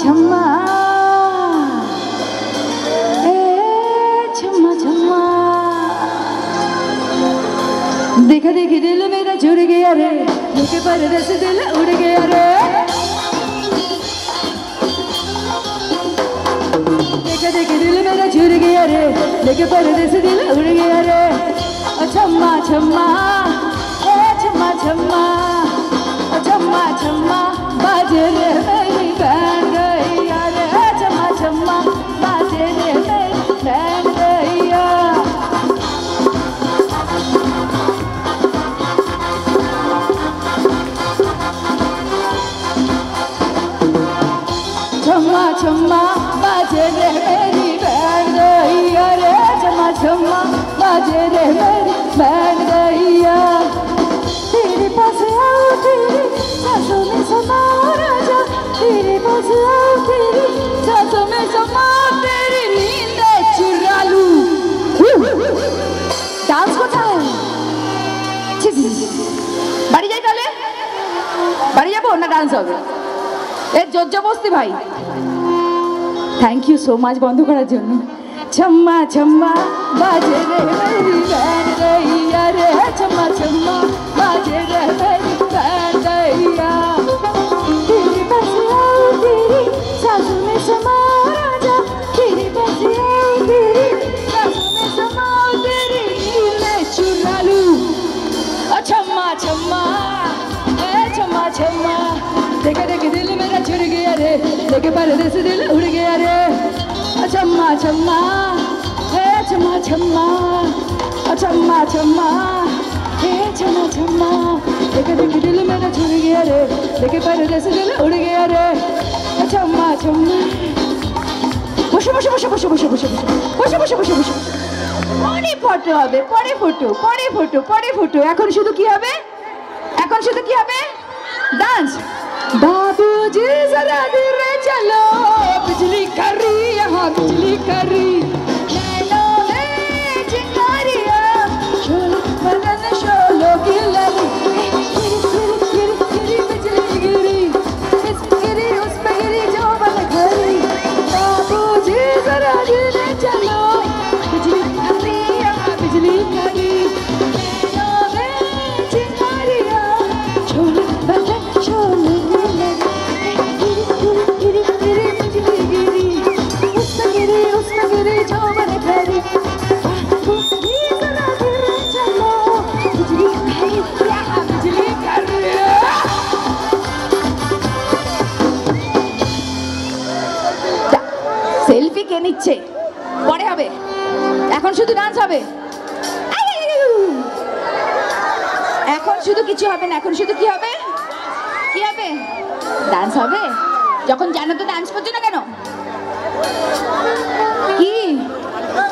झम्मा झम्मा देखा, देखी, दिल मेरा जुड़ गया रे। पर रस दिल उड़ गया रे। देखा, देखी, दिल मेरा जुड़ गया रे। लेके पर रस दिल उड़ गया रे। अच्छा, छम्मा छम्मा छम्मा छम्मा छम्मा छम्मा बाजे रे मेरी बैंड गैया रे छम्मा छम्मा बाजे रे मेरी बैंड गैया तेरे पास आओ तेरी सांसों में समा राजा तेरे पास आओ तेरी सांसों में समा तेरी नींद चुरा लूं ডান্স কোথায় ছি, ছি, ছি। বাড়ি যাই তাহলে বাড়ি যাবো না ডান্স হবে এ জোর জবস্তি ভাই থ্যাংক ইউ সো মাচ বন্ধ করার জন্য ছম্মা ছম্মা বাজে রে রে রে রে রে ছম্মা ছম্মা বাজে रे देखे परदेस दिल उड़ गया रे ओ छम्मा छम्मा ए छम्मा छम्मा ओ छम्मा छम्मा ए छम्मा छम्मा देखे देखे दिल मेरा छुड़ गया रे देखे परदेस दिल उड़ गया रे ओ छम्मा छम्मा বসে বসে বসে বসে বসে বসে বসে বসে বসে বসে পরে ফটো হবে পরে ফটো পরে ফটো পরে ফটো এখন শুধু কি হবে এখন শুধু কি হবে ডান্স বাবুজি मुझे जरा देर चलो बिजली करी यहाँ बिजली करी Thank you. সেলফি কে নিচ্ছে? পরে হবে। এখন শুধু ডান্স হবে। এখন শুধু কিছু হবে না, এখন শুধু কি হবে? কি হবে? ডান্স হবে? যখন জানো তো ডান্স করছ না কেন? কি?